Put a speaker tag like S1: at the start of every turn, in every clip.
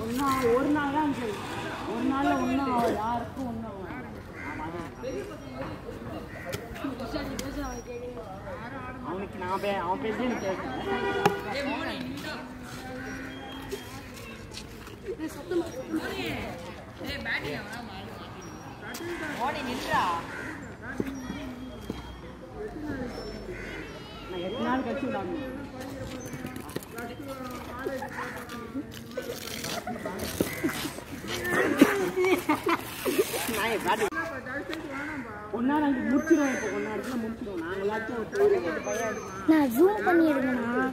S1: ஒன்றா ஒரு நாள் தான் சரி ஒரு நாளில் ஒன்றும் யாருக்கும் ஒன்றும் அவனுக்கு நான் பே அவன் பேசி எனக்கு கேட்கல நான் எட்டு நாள் கழிச்சு விடாமல் நான் என்
S2: பண்ணி
S1: எடுக்கணும்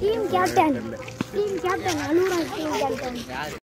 S2: டீம் கேப்டன் டீம் கேப்டன் அலூரா டீம் கேப்டன்